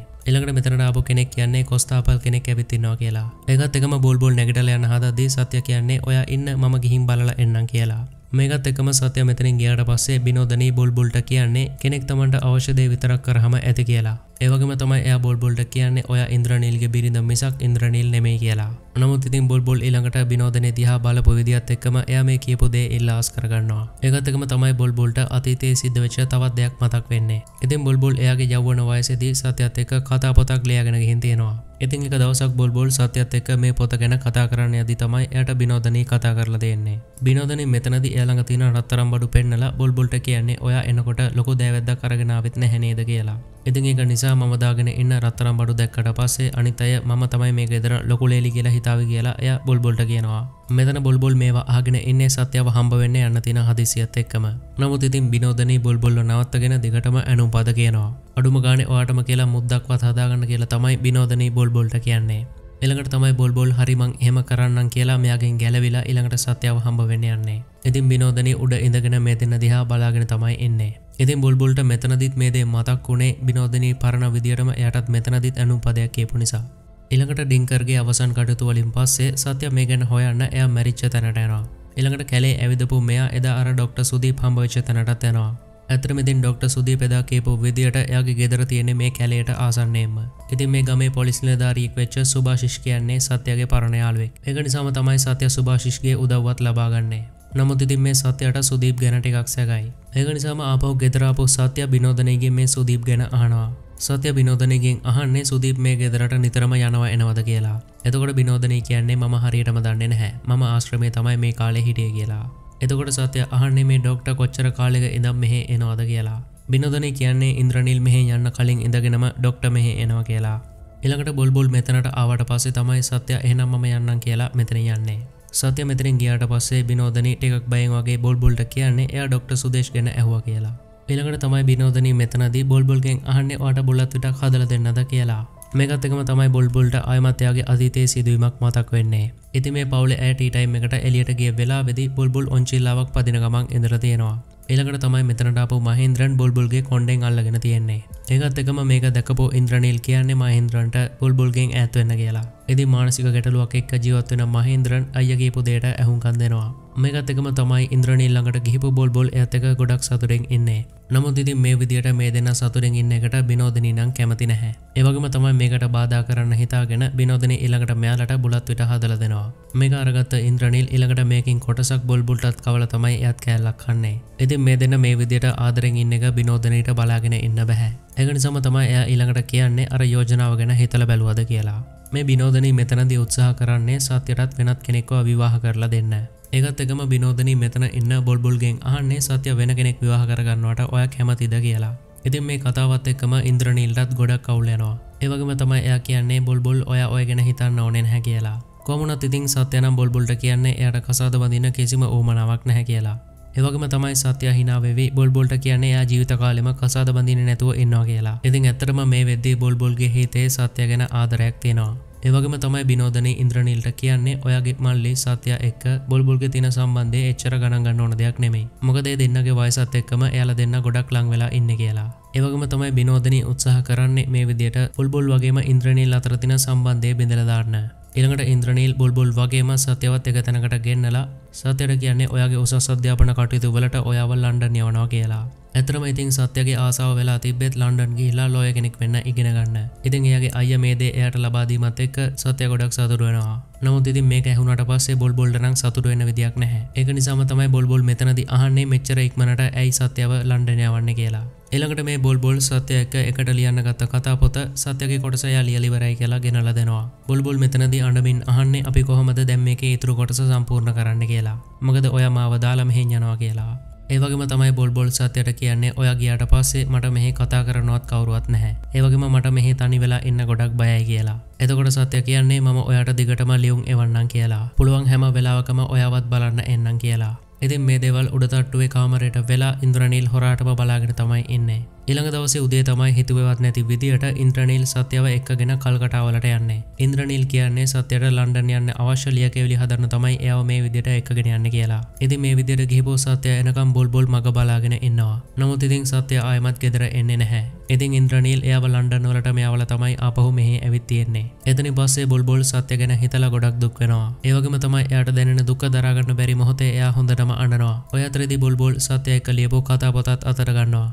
ඊළඟට මෙතනට ආපු කෙනෙක් කියන්නේ කොස්තාපල් කෙනෙක් ඇවිත් ඉන්නවා කියලා. ඒකත් එකම බොල්බොල් නැගිටලා යන හදද්දී සත්‍ය කියන්නේ ඔයා ඉන්න මම ගිහින් බලලා එන්නම් කියලා. මේකත් එකම සත්‍ය මෙතනින් ගියාට පස්සේ බිනෝදනී බොල්බොල්ට කියන්නේ කෙනෙක් තමන්ට අවශ්‍ය දේ විතරක් කරාම ඇති කියලා. ඒවගේම තමයි එයා බොල්බොල්ට කියන්නේ ඔයා ඉන්ද්‍රනීල්ගේ බිරිඳ මිසක් ඉන්ද්‍රනීල් නෙමෙයි කියලා. නමුත් ඉතින් බොල්බොල් ඊළඟට බිනෝදනේ දිහා බලපු විදියත් එක්කම එයා මේ කියපු දේ ඉල්ලාස් කරගන්නවා. ඒකත් එකම තමයි බොල්බොල්ට අතීතයේ සිද්ධ වෙච්ච තවත් දෙයක් මතක් වෙන්නේ. ඉතින් බොල්බොල් එයාගේ යෞවන වයසේදී සත්‍යත් එක්ක කතා පොතක් ලියාගෙන ගිහින් තියෙනවා. ඉතින් එක දවසක් බොල්බොල් සත්‍යත් එක්ක මේ පොත ගැන කතා කරන්න යදි තමයි එයාට බිනෝදනී කතා කරලා දෙන්නේ. බිනෝදනී මෙතනදී එයා ළඟ තියෙන රත්තරන් බඩු පෙන්නලා බොල්බොල්ට කියන්නේ ඔයා එනකොට ලොකු දෑවැද්දක් අරගෙන ආවෙත් නැහැ නේද කියලා. ඉතින් ඒක නිසා මම දාගෙන ඉන්න රත්තරම් බඩු දැක්කට පස්සේ අනිත් අය මම තමයි මේ ගෙදර ලොකු ලේලි කියලා හිතාවි කියලා එයා බොල්බොල්ට කියනවා. මෙතන බොල්බොල් මේවා අහගෙන ඉන්නේ සත්‍යව හම්බ වෙන්න යන්න තියෙන හදිසියත් එක්කම. නමුත් ඉතින් බිනෝදනී බොල්බොල්ව නවත්තගෙන දිගටම ඇනුම් පද කියනවා. අඩුම ගානේ ඔයාටම කියලා මුද්දක්වත් හදාගන්න කියලා තමයි බිනෝදනී බොල්බොල්ට කියන්නේ. එළඟට තමයි බොල්බොල් හරි මං එහෙම කරන්නම් කියලා මෙයාගෙන් ගැලවිලා ඊළඟට සත්‍යව හම්බ වෙන්න යන්නේ. ඉතින් බිනෝදනී උඩ ඉඳගෙන මේ දෙන්න දිහා බලාගෙන තමයි එන්නේ. ඉතින් බුල්බුල්ට මෙතනදිත් මේ දේ මතක් වුණේ බිනෝදනී පරණ විදියටම එයටත් මෙතනදිත් ඇනු පදයක් කියපු නිසා. ඊළඟට ඩිංකර්ගේ අවසන් කටයුතු වලින් පස්සේ සත්‍ය මේ ගැන හොයන්න එයා මැරිච්ච තැනට යනවා. ඊළඟට කැලේ ඇවිදපු මෙයා එදා අර ඩොක්ටර් සුදීප් හම්බවෙච්ච තැනටත් යනවා. ඇතරම ඉතින් ඩොක්ටර් සුදීප් එදා කියපු විදියට එයාගේ ගෙදර තියෙන්නේ මේ කැලේට ආසන්නයෙන්ම. ඉතින් මේ ගමේ පොලිස් නිලධාරියෙක් වෙච්ච සුභාශිෂ් කියන්නේ සත්‍යගේ පරණ යාළුවෙක්. ඒක නිසාම තමයි සත්‍ය සුභාශිෂ්ගේ උදව්වත් ලබා ගන්නේ. නමුත් ඉතින් මේ සත්‍යයට සුදීප් ගැන ටිකක් සැකයි. ඒක නිසාම ආපහු ගෙදර ආපු සත්‍ය බිනෝදනයගේ මේ සුදීප් ගැන අහනවා. සත්‍ය බිනෝදනයගෙන් අහන්නේ සුදීප් මේ ගෙදරට නිතරම යනවා එනවද කියලා. එතකොට බිනෝදනී කියන්නේ මම හරියටම දන්නේ නැහැ. මම ආශ්‍රමයේ තමයි මේ කාලේ හිටියේ කියලා. එතකොට සත්‍ය අහන්නේ මේ ඩොක්ටර් කොච්චර කාලෙක ඉඳන් මෙහෙ එනවද කියලා. බිනෝදනී කියන්නේ ඉන්ද්‍රනිල් මෙහෙ යන්න කලින් ඉඳගෙනම ඩොක්ටර් මෙහෙ එනවා කියලා. ඊළඟට බොල්බොල් මෙතනට ආවට පස්සේ තමයි සත්‍ය එහෙනම් මම යන්නම් කියලා මෙතන යන්නේ. සත්‍ය මෙතරින් ගියාට පස්සේ බිනෝදනී ටිකක් බයෙන් වගේ බොල්බොල්ට කියන්නේ එයා ඩොක්ටර් සුදේශ් ගැන ඇහුවා කියලා. ඊළඟට තමයි බිනෝදනී මෙතනදී බොල්බොල්ගෙන් අහන්නේ ඔයාට බුලත් විටක් හදලා දෙන්නද කියලා. මේකත් එකම තමයි බොල්බොල්ට ආයමත් එයාගේ අතීතයේ සිදුවීමක් මතක් වෙන්නේ. ඉතින් මේ පවුලේ ඇය ටී ටයිම් එකට එළියට ගිය වෙලාවේදී බොල්බොල් ඔන්චිල්ලාවක් පදින ගමන් ඉඳලා තියෙනවා. ඊළඟට තමයි මෙතනට ආපු මහේන්ද්‍රන් බොල්බොල්ගේ කොණ්ඩෙන් අල්ලගෙන තියෙන්නේ. ඒකත් එකම මේක දැකපු ඉන්ද්‍රනීල් කියන්නේ මහේන්ද්‍රන්ට බොල්බොල්ගෙන් ඈත් වෙන්න කියලා. ඉතින් මානසික ගැටලුවක් එක්ක ජීවත් වෙන මහේන්ද්‍රන් අයියා කියපු දෙයට ඇහුම්කන් දෙනවා. මේකත් එකම තමයි ඉන්ද්‍රනීල් ළඟට ගිහිපු බොල්බොල් එයත් එක ගොඩක් සතුටෙන් ඉන්නේ. නමුත් ඉතින් මේ විදියට මේ දෙන්න සතුටෙන් ඉන්න එකට බිනෝදිනී නම් කැමති නැහැ. ඒ වගේම තමයි මේකට බාධා කරන්න හිතාගෙන බිනෝදිනී ඊළඟට මෙයාලට බුලත් විට හදලා දෙනවා. මේක අරගත්ත ඉන්ද්‍රනීල් ඊළඟට මේකින් කොටසක් බොල්බුල්ටත් කවලා තමයි එයත් කෑල්ලක් කන්නේ. ඉතින් මේ දෙන්න මේ විදියට ආදරෙන් ඉන්න එක බිනෝදිනීට බලාගෙන ඉන්න බෑ. ඒක නිසාම තමයි එයා ඊළඟට කියන්නේ අර යෝජනාව ගැන හිතලා බැලුවද කියලා. මේ බිනෝදනී මෙතනදී උත්සාහ කරන්නේ සත්‍යටත් වෙනත් කෙනෙක්ව විවාහ කරලා දෙන්න. ඒකත් එකම බිනෝදනී මෙතන ඉන්න බොල්බොල්ගෙන් අහන්නේ සත්‍ය වෙන කෙනෙක් විවාහ කරගන්නවට ඔය කැමතිද කියලා. ඉතින් මේ කතාවත් එක්කම ඉන්ද්‍රනීල්ටත් ගොඩක් කවුල් යනවා. ඒ වගේම තමයි එයා කියන්නේ බොල්බොල් ඔයා ඔය ගැන හිතන්න ඕනේ නැහැ කියලා. කොමුණත් ඉතින් සත්‍යනම් බොල්බොල්ට කියන්නේ එයාට කසාද බඳින්න කිසිම ඕමනාවක් නැහැ කියලා. ඒවගේම තමයි සත්‍ය හිනාවෙවි බොල්බොල්ට කියන්නේ එයා ජීවිත කාලෙම කසාද බඳින්නේ නැතුව ඉන්නවා කියලා. ඉතින් ඇත්තටම මේ වෙද්දී බොල්බොල්ගේ හිතේ සත්‍ය ගැන ආදරයක් තියෙනවා. ඒවගේම තමයි බිනෝදනී ඉන්ද්‍රනීල්ට කියන්නේ ඔයාගේ මල්ලි සත්‍ය එක්ක බොල්බොල්ගේ තියෙන සම්බන්ධය එච්චර ගණන් ගන්න ඕන දෙයක් නෙමෙයි. මොකද ඒ දෙන්නගේ වයසත් එක්කම එයාලා දෙන්න ගොඩක් ලං වෙලා ඉන්නේ කියලා. ඒවගේම තමයි බිනෝදනී උත්සාහ කරන්නේ මේ විදියට පුල්බුල් වගේම ඉන්ද්‍රනීල් අතර තියෙන සම්බන්ධය බෙදලා දාන්න. ඊළඟට ඉන්ද්‍රනීල් බුල්බුල් වගේම සත්‍යවත් එක තැනකට ගෙන්නලා සත්‍යයට කියන්නේ ඔයාගේ උසස් අධ්‍යාපන කටයුතු වලට ඔයාව ලන්ඩන් යවනවා කියලා. ඇතරම ඉතින් සත්‍යගේ ආසාව වෙලා තිබෙත් ලන්ඩන් ගිහිලා ලෝය කෙනෙක් වෙන්න ඉගෙන ගන්න. ඉතින් එයාගේ අයියා මේ දේ එයාට ලබා දීමත් එක්ක සත්‍ය ගොඩක් සතුටු වෙනවා. නමුත් ඉතින් මේක ඇහුණාට පස්සේ බොල්බොල්ට නම් සතුටු වෙන්න විදියක් නැහැ. ඒක නිසාම තමයි බොල්බොල් මෙතනදී අහන්නේ මෙච්චර ඉක්මනට ඇයි සත්‍යව ලන්ඩන් යවන්නේ කියලා. එළඟට මේ බොල්බොල් සත්‍ය එක්ක එකට ලියන්න ගත්ත කතා පොත සත්‍යගේ කොටස යා ලියලිවරයි කියලා ගෙනලා දෙනවා. බොල්බොල් මෙතනදී අඬමින් අහන්නේ අපි කොහොමද දැන් මේකේ ඊතුරු කොටස සම්පූර්ණ කරන්න කියලා. මොකද ඔයා මාව දාලා මෙහෙන් යනවා කියලා. ඒවගේම තමයි බොල්බොල් සත්‍යයට කියන්නේ ඔයා ගියාට පස්සේ මට මෙහි කතා කරනවත් කවරුවත් නැහැ. ඒවගේම මට මෙහි තනි වෙලා ඉන්න ගොඩක් බයයි කියලා. එතකොට සත්‍ය කියන්නේ මම ඔයාට දිගටම ලියුම් එවන්නම් කියලා. පුළුවන් හැම වෙලාවකම ඔයාවත් බලන්න එන්නම් කියලා. ඉතින් මේ දෙවල් උඩතට්ටුවේ කාමරයට වෙලා ඉන්ද්‍රනීල් හොරාටම බලාගෙන තමයි ඉන්නේ. ඊළඟ දවසේ උදේ තමයි හිතුවේවත් නැති විදියට ඉන්ද්‍රනීල් සත්‍යව එක්කගෙන කල්කටාවලට යන්නේ. ඉන්ද්‍රනීල් කියන්නේ සත්‍යයට ලන්ඩන් යන්න අවශ්‍ය ලියකෙවිලි හදන්න තමයි එයාව මේ විදියට එක්කගෙන යන්නේ කියලා. ඉතින් මේ විදියට ගිහපු සත්‍ය එනකම් බොල් බොල් මග බලාගෙන ඉන්නවා. නමුත් ඉතින් සත්‍ය ආයමත් ගෙදර එන්නේ නැහැ. ඉතින් ඉන්ද්‍රනීල් එයාව ලන්ඩන් වලට මෙයාවල තමයි ආපහු මෙහි ඇවිත් තියෙන්නේ. එතනින් පස්සේ බොල්බොල් සත්‍ය ගැන හිතලා ගොඩක් දුක් වෙනවා. ඒ වගේම තමයි එයාට දැනෙන දුක දරා ගන්න බැරි මොහොතේ එයා හොඳටම අඬනවා. ඔය අතරේදී බොල්බොල් සත්‍ය එක්ක ලියපු කතා පොතත් අතට ගන්නවා.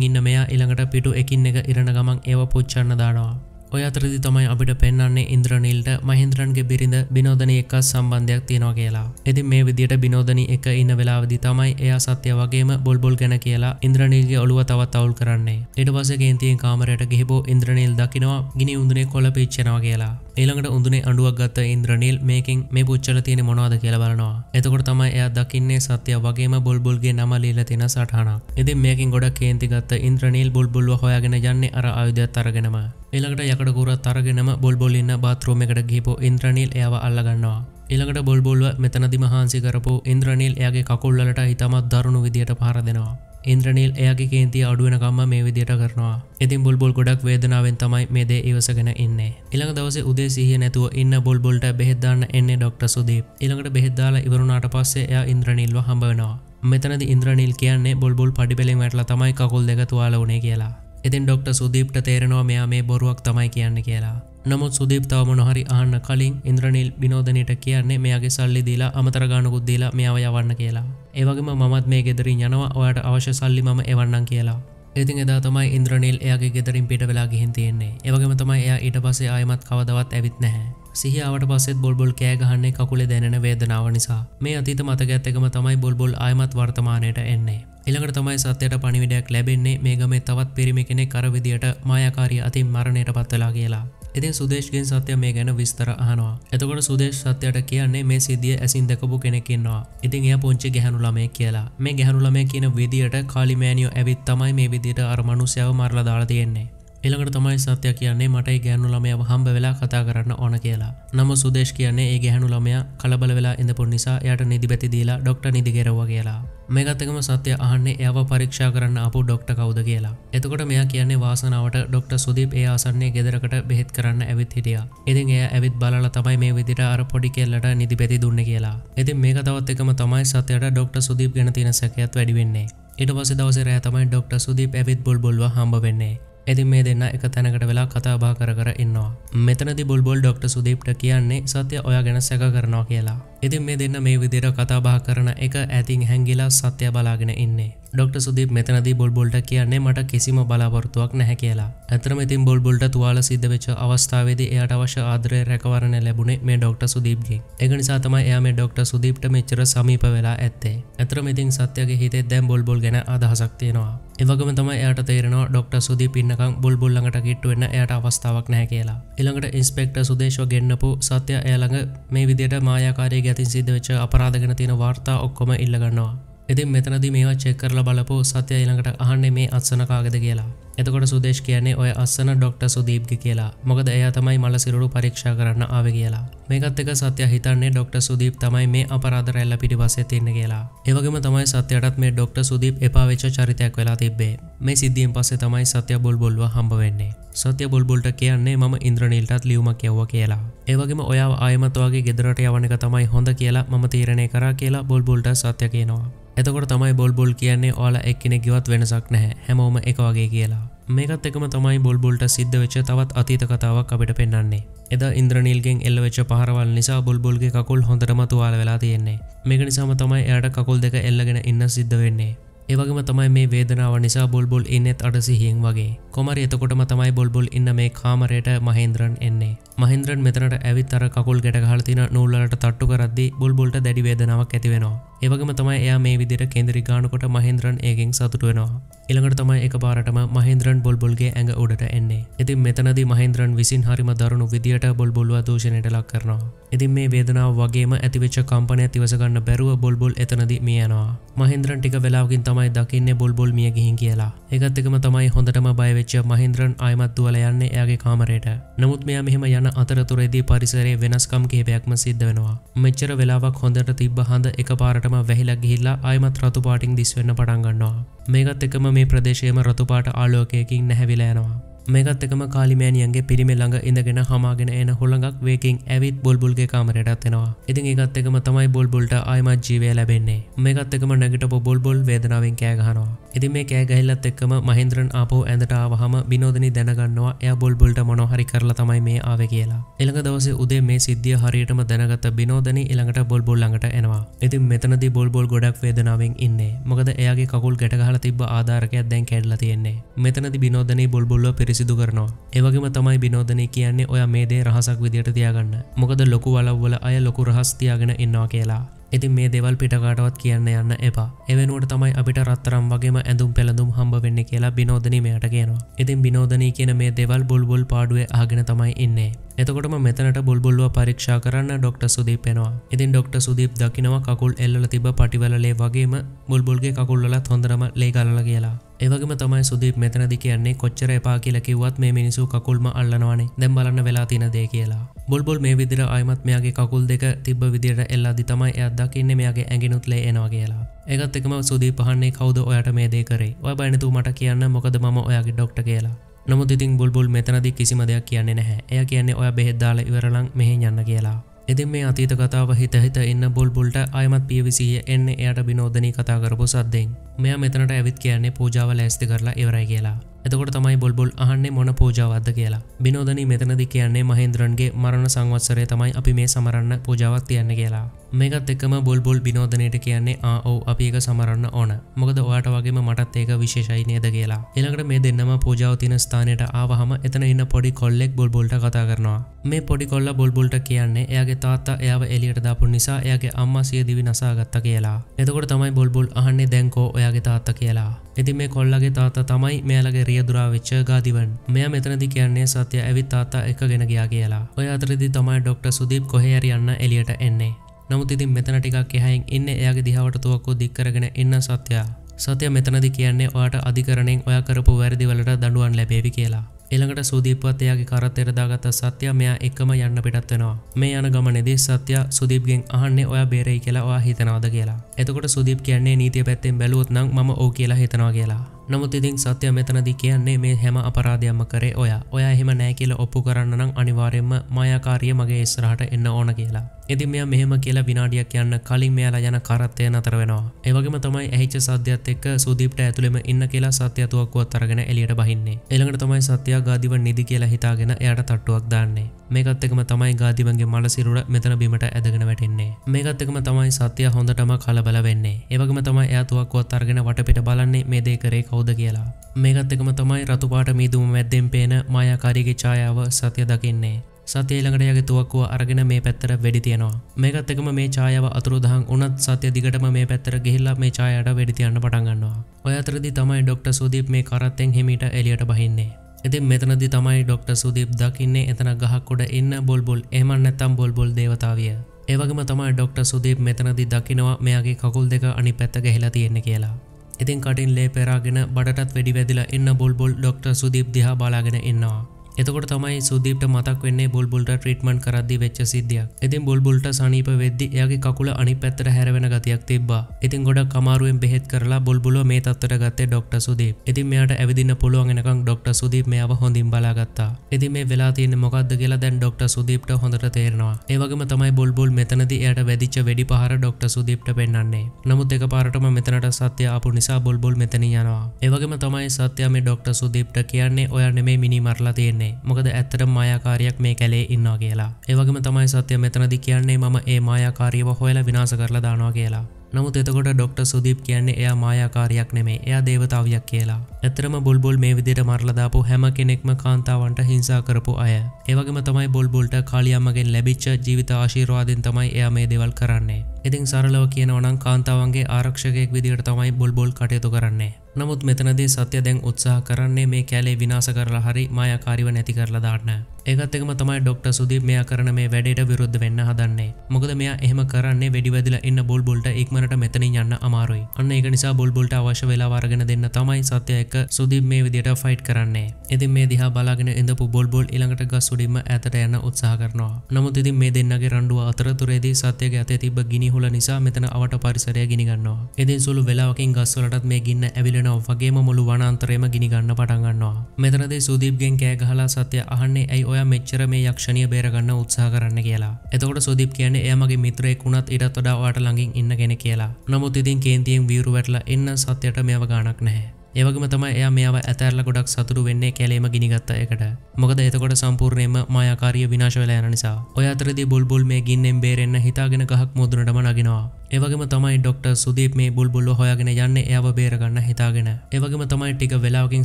ඉතින් අඬමින් ඉන්න මෙයා ඊළඟට පිටු එකින් එක ඉරණ ගමන් ඒව පුච්චන්න දානවා. ඔය අතරදි තමයි අපිට පෙන්වන්නේ ඉන්ද්‍රනීල්ට මහින්ද්‍රන්ගේ බිරිඳ බිනෝදනී එක්ක සම්බන්ධයක් තියෙනවා කියලා. ඉතින් මේ විදියට බිනෝදනී එක ඉන්න වෙලාවදී තමයි එයා සත්‍ය වගේම බොල්බොල් ගැන කියලා ඉන්ද්‍රනීල්ගේ ඔළුව තවත් අවුල් කරන්නේ. ඊට පස්සේ කේන්තියෙන් කාමරයට ගිහිපෝ ඉන්ද්‍රනීල් දකිනවා ගිනි උඳුනේ කොළ පිච්චෙනවා කියලා. ඊළඟට උඳුනේ අඩුවක් ගත්ත ඉන්ද්‍රනීල් මේකින් මේ පුච්චල තියෙන මොනවද කියලා බලනවා. එතකොට තමයි එයා දකින්නේ සත්‍ය වගේම බොල්බොල්ගේ නම ලියලා තියෙන සටහනක්. ඉතින් මේකින් ගොඩක් කේන්ති ගත්ත ඉන්ද්‍රනීල් බොල්බොල්ව හොයාගෙන යන්නේ අර ආයුධයත් අරගෙනම. ඊළඟට යකඩ කුරත් අරගෙනම බොල්බොල් ඉන්න බාත්රූම් එකට ගිහපු ඉන්ද්‍රනීල් එයාව අල්ලගන්නවා. ඊළඟට බොල්බොල්ව මෙතනදි මහන්සි කරපු ඉන්ද්‍රනීල් එයාගේ කකුල්වලට ඉතාමත් දරුණු විදියට පහර දෙනවා. ඉන්ද්‍රනීල් එයාගේ කේන්තිය අඩුවෙනකම්ම මේ විදියට කරනවා. ඉතින් බුල්බුල් ගොඩක් වේදනාවෙන් තමයි මේ දේ ඉවසගෙන ඉන්නේ. ඊළඟ දවසේ උදේ සිහිය නැතුව ඉන්න බුල්බුල්ට බෙහෙත් දාන්න එන්නේ ડોක්ටර් සුදීප්. ඊළඟට බෙහෙත් දාලා ඉවරුණාට පස්සේ එයා ඉන්ද්‍රනීල්ව හම්බ වෙනවා. මෙතනදි ඉන්ද්‍රනීල් කියන්නේ බුල්බුල් පඩිපෙලෙන් වැටලා තමයි කකුල් දෙක තුවාල වුණේ කියලා. ඉතින් ඩොක්ට සුදීප්ට තේරෙනවා මෙයා මේ බොරුවක් තමයි කියන්න කියලා. නමුත් සුදීප් තව මොනහරි අහන්න කලින් ඉන්ද්‍රනීල් විනෝදනයට කියන්නේ මෙයාගේ සල්ලි දීලා අමතර ගානකුත් දීලා මෙයාව යවන්න කියලා. ඒ වගේම මමත් මේ ගෙදරින් යනවා ඔයාට අවශ්‍ය සල්ලි මම එවන්නම් කියලා. ඉතින් එදා තමයි ඉන්ද්‍රනීල් එයාගේ ගෙදරින් පිට වෙලා ගිහින් තියෙන්නේ. ඒ වගේම තමයි එයා ඊට පස්සේ ආයමත් කවදවත් ඇවිත් නැහැ. සිහියාවට පස්සෙත් බොල්බොල් කෑ ගහන්නේ කකුලේ දැනෙන වේදනාව නිසා. මේ අතීත මතකයත් එකම තමයි බොල්බොල් ආයමත් වර්තමානයට එන්නේ. ඊළඟට තමයි සත්‍යයට පණිවිඩයක් ලැබෙන්නේ මේ ගමේ තවත් පිරිමි කෙනෙක් අර විදියට මායාකාරී අතින් මරණයට පත් වෙලා කියලා. ඉතින් සුදේශ්ගෙන් සත්‍ය මේ ගැන විස්තර අහනවා. එතකොට සුදේශ් සත්‍යයට කියන්නේ මේ සිද්ධිය ඇසින් දැකපු කෙනෙක් ඉන්නවා. ඉතින් එයා පුංචි ගැහණු ළමයෙක් කියලා. මේ ගැහණු ළමයා කියන විදියට කාලිමෑනියෝ ඇවිත් තමයි මේ විදියට අර මිනිස්යාව මරලා දාලා තියෙන්නේ. එළඟට තමයි සත්‍ය කියන්නේ මටයි ගෑනු ළමයව හම්බ වෙලා කතා කරන්න ඕන කියලා. නම සුදේශ් කියන්නේ ඒ ගැහනු ළමයා කලබල වෙලා ඉඳපු නිසා යට නිදිබැති දීලා ඩොක්ට නිදිගෙරව කියලා. මේගත්තකම සත්‍ය අහන්නේ එයව පරීක්ෂා කරන්න අපපු ඩොක්ට කවුද කියලා. එතකොට මෙයා කියන්නේ වාසනාවට ඩොක්ට සුදීප් ඒ ආසන්නේ ගෙදරකට බෙහෙත් කරන්න ඇවිත් හිටිය. ඉතින් එය ඇවිත් බලල තමයි මේ විදිට අර පොඩි කෙල්ලට නිදිබැති දුන්න කියලා. ඉතින් මේක තවත් එකම තමයි සත්‍යයට ඩොක්ට සුදීප් ගැන තින සැකයත් වැඩිවෙන්නේ. ඉට පස දවසරෑ තමයි ඩොක්ට සුදීප් ඇවිත් බොල්බොල්ව හම්බ වෙන්නේ ඉතින් මේ දෙන්න එක තැනකට වෙලා කතාබා කර කර ඉන්නවා. මෙතනදි බුල්බොල් ඩොක්ටර් සුදීප්ට කියන්නේ සත්‍ය ඔයා ගැන සැක කරනවා කියලා. ඉතින් මේ දෙන්න මේ විදිහට කතාබහ කරන එක ඇතින් හැංගිලා සත්‍ය බලාගෙන ඉන්නේ. ඩොක්ටර් සුදීප් මෙතනදී බොල්බොල්ට කියන්නේ මට කිසිම බලාපොරොත්තුවක් නැහැ කියලා. ඇත්තටම ඉතින් බොල්බොල්ට තුවාල සිද්ධ වෙච්ච අවස්ථාවේදී එයාට අවශ්‍ය ආදරය රැකවරණ ලැබුණේ මේ ඩොක්ටර් සුදීප්ගෙන්. ඒක නිසා තමයි එයා මේ ඩොක්ටර් සුදීප්ට මෙච්චර සමීප වෙලා ඇත්තේ. ඇත්තටම ඉතින් සත්‍යගේ හිතේ දැන් බොල්බොල් ගැන අදහසක් තියෙනවා. ඒ වගේම තමයි එයාට තේරෙනවා ඩොක්ටර් සුදීප් ඉන්නකම් බොල්බොල් ළඟට කිට්ටු වෙන්න එයාට අවස්ථාවක් නැහැ කියලා. ඊළඟට ඉන්ස්පෙක්ටර් සුදේශව ගෙන්නපු සත්‍ය එයා ළඟ මේ විදිහට මායාකාරී ගැතින් සිද්ධ වෙච්ච අපරාධ ගැන තියෙන වාර්තා ඔක්කොම ඉල්ල ගන්නවා. ඉතින් මෙතනදී මේවා චෙක් කරලා බලපුව සත්‍ය ඊළඟට අහන්නේ මේ අත්සන කාගේද කියලා. එතකොට සුදේශ් කියන්නේ ඔය අස්සන ඩොක්ටර් සුදීප්ගේ කියලා. මොකද එයා තමයි මල සිරුරු පරීක්ෂා කරන්න ආවේ කියලා. මේකත් එක්ක සත්‍ය හිතන්නේ ඩොක්ටර් සුදීප් තමයි මේ අපරාධ රැල්ල පිටිපස්සේ තින්නේ කියලා. ඒ වගේම තමයි සත්‍යයටත් මේ ඩොක්ටර් සුදීප් එපා වෙච්ච චරිතයක් වෙලා තිබ්බේ. මේ සිද්ධියෙන් පස්සේ තමයි සත්‍ය බොල්බොල්ව හම්බ වෙන්නේ. සත්‍ය බොල්බොල්ට කියන්නේ මම ඉන්ද්‍රනීල්ටත් ලියුමක් යව්වා කියලා. ඒ වගේම ඔයාව ආයමත් වගේ ගෙදරට යවන එක තමයි හොඳ කියලා මම තීරණය කරා කියලා බොල්බොල්ට සත්‍ය කියනවා. එතකොට තමයි බොල්බොල් කියන්නේ ඕලා එක්කෙනෙ ගිවත් වෙනසක් නැහැ හැමෝම එක වගේ කියලා. මේකත් එකම තමයි බොල්බොල්ට සිද්ධ වෙච්ච තවත් අතීත කතාවක් අපිට පෙන්වන්නේ. එදා ඉන්ද්‍රනීල්ගෙන් එල්ල වෙච්ච පහරවල් නිසා බොල්බොල්ගේ කකුල් හොඳටම තුවාල වෙලා තියෙන්නේ. මේක නිසාම තමයි එයාට කකුල් දෙක එල්ලගෙන ඉන්න සිද්ධ වෙන්නේ. ඒවගේම තමයි මේ වේදනාව නිසා බොල්බොල් ඉන්නෙත් අඩ සිහියෙන් වගේ. කොමරි එතකොටම තමයි බොල්බොල් ඉන්න මේ කාමරයට මහින්ද්‍රන් එන්නේ. මහින්ද්‍රන් මෙතනට ඇවිත් අර කකුල් ගැට ගහලා තියෙන නූල්වලට තට්ටු කරද්දී බොල්බොල්ට දැඩි වේදනාවක් ඇති වෙනවා. ඒවගේම තමයි එයා මේ විදිහට කේන්ද්‍රී ගානකොට මහින්ද්‍රන් ඒකෙන් සතුටු වෙනවා. ඊළඟට තමයි එකපාරටම මහින්ද්‍රන් බොල්බොල්ගේ ඇඟ උඩට එන්නේ. ඉතින් මෙතනදී මහින්ද්‍රන් විසින් හරිම දරුණු විදියට බොල්බොල්ව දූෂණයට ලක් කරනවා. ඉතින් මේ වේදනාව වගේම ඇතිවෙච්ච කම්පනය තිවසගන්න බැරුව බොල්බොල් එතනදී මිය යනවා මහින්ද්‍රන් ටික වෙලාවකින් තමයි දකින්නේ බොල්බොල් මිය ගිහින් කියලා. ඒකත් එකම තමයි හොඳටම බයවෙච්ච මහින්ද්‍රන් ආයමත් දුවල යන්නේ එයාගේ කාමරයට. නමුත් මෙයා මෙහෙම යන අතරතුරේදී පරිසරයේ වෙනස්කම් කිහිපයක්ම සිද්ධ වෙනවා. මෙච්චර වෙලාවක් හොඳට තිබ්බ හඳ එක පාරටම වැහිලා ගිහිල්ලා ආයමත් රතු පාටින් දිස් වෙන්න පටන් ගන්නවා. මේකත් එකම මේ ප්‍රදේශයේම රතු පාට ආලෝකයකින් නැහැවිලා යනවා. මේකත් එකම කාලිමෑනියන්ගේ පිරිමි ළඟ ඉඳගෙන හමාගෙන එන හොළඟක් වේකින් ඇවිත් බොල්බුල්ගේ කාමරයටත් එනවා. ඉතින් ඒකත් එකම තමයි බොල්බුල්ට ආයමත් ජීවය ලැබෙන්නේ. මේකත් එකම නැගිටපු බොල්බොල් වේදනාවෙන් කෑ ගහනවා. ඉතින් මේ කෑ ගහිල්ලත් එක්කම මහින්ද්‍රන් ආපහු ඇඳට ආවහම බිනෝදනි දැනගන්නවා එයා බොල්බුල්ට මොනවා හරි කරලා තමයි මේ ආවේ කියලා. ඊළඟ දවසේ උදේ මේ සිද්ධිය හරියටම දැනගත්ත බිනෝදනි ඊළඟට බොල්බොල් ළඟට එනවා. ඉතින් මෙතනදී බොල්බොල් ගොඩක් වේදනාවෙන් ඉන්නේ. මොකද එයාගේ කකුල් ගැට ගහලා තිබ්බ ආධාරකයක් දැන් කැඩලා තියෙන්නේ. මෙතනදී බිනෝදනි බොල්බොල්ව පිරිසිදු කරනවා. ඒවගේම තමයි බිනෝදනය කියන්නේ ඔය මේ දේ රහසක් විදියට තියාගන්න. මොකද ලොකු වලව්වල අය ලොකු රහස් තියාගෙන ඉන්නවා කියලා. ඉතින් මේ දෙවල් පිටකාටවත් කියන්න යන්න එපා. එවෙනුවට තමයි අපිට රත්තරම් වගේම ඇඳුම් පෙළඳුම් හම්බ වෙන්න කියලා බිනෝදනී මෙයට කියනවා. ඉතින් බිනෝදනී කියන මේ දෙවල් බුල්බුල් පාඩුවේ ආගෙන තමයි ඉන්නේ. එතකොටම මෙතනට බුල්බුල්ව පරීක්ෂා කරන්න ඩොක්ට සුදීප් එනවා. ඉතින් ඩොක්ට සුදීප් දකිනවා කකුල් එල්ල තිබ පටිවලලේ වගේම බුල්බුල්ගේ කකුල්ලත් හොඳරම ලේ කලල කියලා. ඒවගේම තමයි සුදීප් මෙතනදි කියන්නේ කොච්චර එපා කියලා කිව්වත් මේ මිනිසු කකුල්ම අල්ලනවානේ. දැන් බලන්න වෙලා තියෙන දේ කියලා. බුල්බුල් මේ විදිහට ආයමත් මෙයාගේ කකුල් දෙක තිබ්බ විදිහට එල්ලාදි තමයි එයා දකින්නේ මෙයාගේ ඇඟිනුත් ලේ එනවා කියලා. ඒකත් එකම සුදීප් අහන්නේ කවුද ඔයාට මේ දේ කරේ? ඔය බය නැතුව මට කියන්න මොකද මම ඔයාගේ ඩොක්ටර් කියලා. නමුත් ඉතින් බුල්බුල් මෙතනදී කිසිම දෙයක් කියන්නේ නැහැ. එයා කියන්නේ ඔයා බෙහෙත් දාලා ඉවරලන් මෙහෙන් යන්න කියලා. ඉතින් මේ අතීත කතාව හිත හිත ඉන්න බුල්බුල්ට ආයමත් පියවිසිය එන්නේ එයාට විනෝදනී කතා කරපු සද්දෙන්. මෙයා මෙතනට ඇවිත් කියන්නේ පූජාව ලෑස්ති කරලා ඉවරයි කියලා. එතකොට තමයි බොල්බොල් අහන්නේ මොන පූජාවක්ද කියලා. බිනෝදනී මෙතනදි කියන්නේ මහේන්ද්‍රන්ගේ මරණ සංවත්සරය තමයි අපි මේ සමරන්න පූජාවක් තියන්න කියලා. මේකත් එක්කම බොල්බොල් බිනෝදනයට කියන්නේ ආ ඔව් අපි ඒක සමරන්න ඕන. මොකද ඔයාට වගේම මටත් ඒක විශේෂයි නේද කියලා. ඊළඟට මේ දෙන්නම පූජාව තියෙන ස්ථානයට ආවහම එතන ඉන්න පොඩි කොල්ලෙක් බොල්බොල්ට කතා කරනවා. මේ පොඩි කොල්ලා බොල්බොල්ට කියන්නේ එයාගේ තාත්තා එයාව එළියට දාපු නිසා එයාගේ අම්මා සිය දිවි නසා ගත්තා කියලා. එතකොට තමයි බොල්බොල් අහන්නේ දැන් කෝ ඔයාගේ තාත්තා කියලා. ඉතින් මේ කොල්ලගේ තාත්තා තමයි මෙයාලගේ රියදුරා වෙච්ච ගාදිවන්. මෙයා මෙතනදි කියන්නේ සත්‍ය ඇවිත් තාත්තා එකගෙන ගියා කියලා. ඔය අතරදී තමයි ඩොක්ටර් සුදීප් කොහේ හරි යන්න එළියට එන්නේ. නමුත් ඉතින් මෙතන ටිකක් එහයින් ඉන්නේ එයාගේ දිහාවට තුවක්කුව දික් කරගෙන ඉන්න සත්‍යයා. සත්‍ය මෙතනදි කියන්නේ ඔයාට අධිකරණයෙන් ඔයා කරපු වැරදි වලට දඬුවම් ලැබේවි කියලා. එළඟට සුදීප්වත් එයාගේ කරත්තයට දාගත්ත සත්‍ය මෙයා එකම යන්න පිටත් වෙනවා. මේ යන ගමනේදී සත්‍ය සුදීප්ගෙන් අහන්නේ ඔයා බේරෙයි කියලා ඔයා හිතනවද කියලා. එතකොට සුදීප් කියන්නේ නීතිය පැත්තෙන් බැලුවොත් නම් මම ඔව් කියලා හිතනවා කියලා. නමුත් ඉතින් සත්‍ය මෙතනදී කියන්නේ මේ හැම අපරාධයක්ම කරේ ඔයා. ඔයා එහෙම නෑ කියලා ඔප්පු කරන්න නම් අනිවාර්යයෙන්ම මායාකාරිය මගේ ඉස්සරහට එන්න ඕන කියලා. ඉතින් මෙයා මෙහෙම කියලා විනාඩියක් යන්න කලින් මෙයාලා යන කරත්තය නතර වෙනවා. ඒ වගේම තමයි ඇහිච්ච සද්දයත් එක්ක සුදීප්ට ඇතුළෙම ඉන්න කියලා සත්‍ය තුවක්කුවත් අරගෙන එළියට බහින්නේ. ඊළඟට තමයි සත්‍ය ගාදිව නිදි කියලා හිතාගෙන එයාට තට්ටුවක් දාන්නේ. මේකත් එකම තමයි ගාදිවන්ගේ මල සිරුර මෙතන බිමට ඇදගෙන වැටෙන්නේ. මේකත් එකම තමයි සත්‍ය හොඳටම කලබල වෙන්නේ. ඒ වගේම තමයි එයා තුවක්කුවත් අරගෙන වටපිට බලන්නේ මේ දේ කරේ කවුද කියලා. මේකත් එකම තමයි රතු පාට මීදුම මැද්දෙන් පේන මායාකාරීගේ ඡායාව සත්‍ය දකින්නේ. සතිය ඊළඟට යගේ තුවක්කුව අරගෙන මේ පැත්තට වෙඩි තියනවා. මේකත් එකම මේ ඡායාව අතුරුදහන් වුණත් සත්‍ය දිගටම මේ පැත්තට ගිහිල්ලා මේ ඡායාවට වෙඩි තියන්න පටන් ගන්නවා. ඔය අතරදී තමයි ඩොක්ටර් සුදීප් මේ කරත්තෙන් හිමීට එළියට බහින්නේ. ඉතින් මෙතනදි තමයි ඩොක්ටර් සුදීප් දකින්නේ එතන ගහක් උඩ ඉන්න බොල්බොල් එහෙම නැත්නම් බොල්බොල් දේවතාවිය. ඒ වගේම තමයි ඩොක්ටර් සුදීප් මෙතනදි දකිනවා මෙයාගේ කකුල් දෙක අනිත් පැත්ත ගහලා තියෙන්නේ කියලා. ඉතින් කටින් ලේ පෙරාගෙන බඩටත් වෙඩි වැදිලා ඉන්න බොල්බොල් ඩොක්ටර් සුදීප් දිහා බලාගෙන ඉන්නවා. එතකොට තමයි සුදීප්ට මතක් වෙන්නේ බොල්බුල්ට ට්‍රීටමන් කරදදි වෙච්ච සිද්ධියක්. ඉතින් බොල්බුල්ට සනීප වෙද්දි එයාගේ කකුල අනි පැත්තර හැරවෙන ගතියක් තිබා ඉතින් ගොඩක් කමාරුවෙන් බෙහෙත් කරලා බොල්බුල මේ තත්තර ගත්තේ ඩොක්ට සුදීප. ඉතින් මෙයාට ඇවිදින්න පුළුවන්ගෙනකං ඩොක්ට සුදීප මෙයාව හොඳින් බලාගත්තා. ඉති මේ වෙලා තියෙන මොකක්ද කියලා දැන් ඩොක්ට සුදීප්ට හොඳට තේරෙනවා. ඒවගේම තමයි බොල්බුල් මෙතනදි එයට වැදිච්ච වැඩි පහර ඩොක්ට සුදීප්ට පෙන්න්නන්නේ නමුත් එක පාරටම මෙතනට සත්‍ය අපපු නිසා බොල්බුල් මෙතන යනවා. ඒවගේම තමයි සත්‍යම ඩොක්ට සුදීප්ට කියන්නේ ඔයා නෙමේ මිනි මරලා තියෙන්නේ. මොකද ඇත්තටම මායාකාරියක් මේ කැලේ ඉන්නවා කියලා. ඒ වගේම තමයි සත්‍ය මෙතනදී කියන්නේ මම ඒ මායාකාරීව හොයලා විනාශ කරලා දානවා කියලා. නමුත් එතකොට ඩොක්ටර් සුදීප් කියන්නේ එයා මායාකාරයක් නෙමේ එයා දේවතාවියක් කියලා. ඇත්තරම බුල්බුල් මේ විදිහට මරලා දාපු හැම කෙනෙක්ම කාන්තාවන්ට හිංසා කරපු අය. ඒ වගේම තමයි බුල්බුල්ට කාලියම්මගෙන් ලැබිච්ච ජීවිත ආශිර්වාදයෙන් තමයි එයා මේ දේවල් කරන්නේ. ඉතින් සරලව කියනවා නම් කාන්තාවන්ගේ ආරක්ෂකයෙක් විදිහට තමයි බුල්බුල් කටයුතු කරන්නේ. නමුත් මෙතනදී සත්‍ය දැන් උත්සාහ කරන්නේ මේ කැලේ විනාශ කරලා හරි මායාකාරීව නැති කරලා දාන්න. ඒකත් එක්කම තමයි ඩොක්ටර් සුදීප් මෙයා කරන මේ වැඩේට විරුද්ධ වෙන්න හදන්නේ. මොකද මෙයා එහෙම කරන්නේ වෙඩි වැදිලා ඉන්න බුල්බුල්ට ඉක්මනට මෙතනින් යන්න අමාරුයි. අන්න ඒක නිසා බුල්බුල්ට අවශ්‍ය වෙලාව අරගෙන දෙන්න තමයි සත්‍ය එක්ක සුදීප් මේ විදිහට ෆයිට් කරන්නේ. ඉතින් මේ දිහා බලාගෙන ඉඳපු බුල්බුල් ඊළඟට ගස් උඩින්ම ඈතට යන්න උත්සාහ කරනවා. නමුත් ඉතින් මේ දෙන්නගේ රණ්ඩුව අතරතුරේදී සත්‍යගේ අතේ තිබ්බ ගිනි හුල නිසා මෙතන අවට පරිසරය ගිනි ගන්නවා. ඉතින් සුළු වෙලාවකින් ගස් වලටත් මේ ගින්න ඇවිලෙනවා වගේම මුළු වනාන්තරයම ගිනි ගන්න පටන් ගන්නවා. මෙතනදී සුදීප්ගෙන් කෑ ගහලා සත්‍ය අහන්නේ ඇයි ඔයා මෙච්චර මේ යක්ෂණිය බේරගන්න උත්සාහ කරන්න කියලා. එතකොට සුදීප් කියන්නේ එයා මගේ මිත්‍රයෙක් වුණත් ඊටත් වඩා ඔයාට ළඟින් ඉන්න කෙනෙක් කියලා. නමුත් ඉතින් කේන්තියෙන් වීරු වැටලා ඉන්න සත්‍යයට මේව ගාණක් නැහැ. ඒවගේම තමයි එයා මෙයාව ඇතැරල ගොඩක් සතුරු වෙන්නේ කැලේම ගිනිගත්ත එකට මොකද එතකොට සම්පූර්ණයම මායාකාරිය විනාශ වෙලා යන නිසා. ඔය අතරදී බුල්බුල් මේ ගින්නෙන් බේරෙන්න හිතාගෙන ගහක් මුදුනටම නගිනවා. ඒවගේම තමයි ඩොක්ටර් සුදීප් මේ බුල්බුල්ල හොයාගෙන යන්නේ එයාව බේරගන්න හිතාගෙන. ඒවගේම තමයි ටික වෙලාවකින්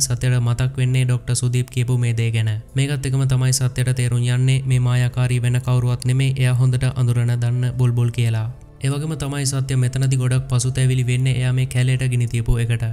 සත්‍යයට මතක් වෙන්නේ ඩොක්ටර් සුදීප් කියපු මේ දේ ගැන. මේකත් එකම තමයි සත්‍යයට තේරුම් යන්නේ මේ මායාකාරී වෙන කවුරුවත් නෙමේ එයා හොඳට අඳුරන දන්න බුල්බුල් කියලා. ඒවගේම තමයි සත්‍ය මෙතනදි ගොඩක් පසුතැවිලි වෙන්නේ එයා මේ කැලේට ගිනි තියපු එකට.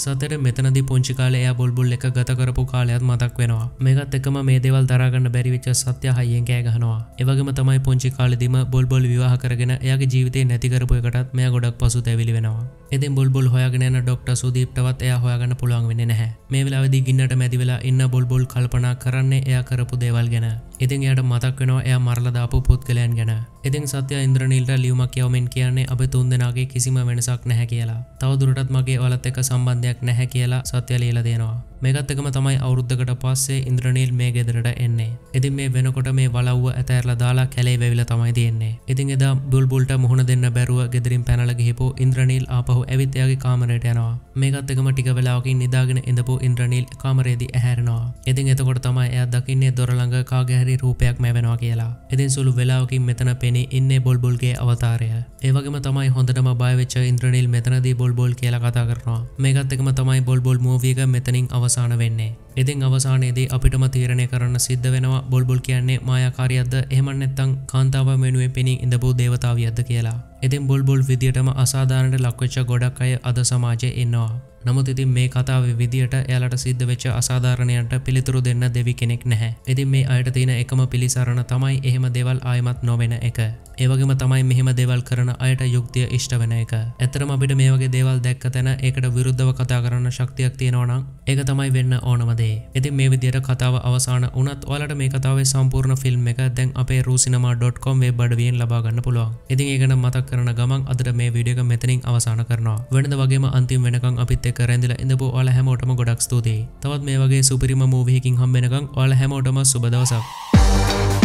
සතර මෙතනදි පුංචි කාලේ එයා බුල්බුල් එක ගත කරපු කාලයත් මතක් වෙනවා. මේකත් එක්කම මේ දේවල් දරාගන්න බැරි වෙච්ච සත්‍ය හයියෙන් කෑ ගහනවා. ඒ වගේම තමයි පුංචි කාලෙදිම බුල්බුල් විවාහ කරගෙන එයාගේ ජීවිතේ නැති කරපු එකටත් මෙයා ගොඩක් පසුතැවිලි වෙනවා. ඉතින් බුල්බුල් හොයාගෙන යන ඩොක්ටර් සුදීප්ටවත් එයා හොයාගන්න පුළුවන් වෙන්නේ නැහැ. මේ වෙලාවේදී ගින්නට මැදි වෙලා ඉන්න බුල්බුල් කල්පනා කරන්නේ එයා කරපු දේවල් ගැන. ඉතින් එයාට මතක් වෙනවා එයා මරලා දාපු පුද්ගලයන් ගැන. ඉතින් සත්‍ය ඉන්ද්‍රනීල්ට ලියුමක් යවමින් කියන්නේ අපි තුන්දෙනාගේ කිසිම වෙනසක් නැහැ කියලා. තව දුරටත් මගේ ඔයාලත් එක්ක සම්බන්ධයක් නැහැ කියලා සත්‍ය ලියලා දෙනවා. මේකත් එකම තමයි අවුරුද්ධකට පස්සේ ඉන්ද්‍රනීල් මේ ගෙදරට එන්නේ. ඉතින් මේ වෙනකොට මේ වලව්ව ඇතෑරලා දාලා කැලේ වැවිලා තමයි තියෙන්නේ. ඉතින් එදා බුල්බුල්ට මුහුණ දෙන්න බැරුව ගෙදරින් පැනලා ගිහපු ඉන්ද්‍රනීල් ආපහු ඇවිත් එයාගේ කාමරයට යනවා. මේකත් එකම ටික වෙලාවකින් නිදාගෙන ඉඳපු ඉන්ද්‍රනීල් කාමරේදී ඇහැරෙනවා. ඉතින් එතකොට තමයි එයා දකින්නේ දොර ළඟ කාගේ හරි රූපයක් මැවෙනවා කියලා. ඉතින් සුළු වෙලාවකින් මෙතන පෙනී ඉන්නේ බොල්බුල්ගේ අවතාරය. ඒ වගේම තමයි හොඳටම බය වෙච්ච ඉන්ද්‍රනීල් මෙතනදී බොල්බොල් කියලා කතා කරනවා. මේකත් එකම තමයි බොල්බොල් මූවී එක මෙතනින් අවසාන වෙන්නේ. ඉතින් අවසානයේදී අපිටම තීරණය කරන්න සිද්ධ වෙනවා බොල්බොල් කියන්නේ මායාකාරියක්ද එහෙම නැත්නම් කාන්තාව වෙනුවෙන් පෙනී ඉඳපු දේවතාවියක්ද කියලා. ඉතින් බොල්බොල් විදියටම අසාධාරණට ලක්වෙච්ච ගොඩක් අය අද සමාජයේ ඉන්නවා. නමුත් ඉතින් මේ කතාවේ විදියට එයාලට සිද්ධ වෙච්ච අසාධාරණයන්ට පිළිතුරු දෙන්න දෙවි කෙනෙක් නැහැ. ඉතින් මේ අයට තියෙන එකම පිළිසරණ තමයි එහෙම දේවල් ආයමත් නොවෙන එක. ඒ වගේම තමයි මෙහෙම දේවල් කරන අයට යුක්තිය ඉෂ්ට වෙන එක. ඇත්තටම අපිට මේ වගේ දේවල් දැක්ක තැන ඒකට විරුද්ධව කතා කරන්න ශක්තියක් තියෙනවා නම් ඒක තමයි වෙන්න ඕනම දේ. ඉතින් මේ විදියට කතාව අවසාන වුණත් ඔයාලට මේ කතාවේ සම්පූර්ණ ෆිල්ම් එක දැන් අපේ rucinema.com වෙබ් අඩවියෙන් ලබා ගන්න පුළුවන්. ඉතින් ඒක නම් මතක් කරන ගමන් අදට මේ වීඩියෝ එක මෙතනින් අවසන් කරනවා. වෙනද වගේම අන්තිම වෙනකන් අපිත් එක්ක රැඳිලා ඉඳපු ඔයාලා හැමෝටම ගොඩක් ස්තුතියි. තවත් මේ වගේ සුපිරිම මූවි එකකින් හම්බ වෙනකන් ඔයාලා හැමෝටම සුබ දවසක්.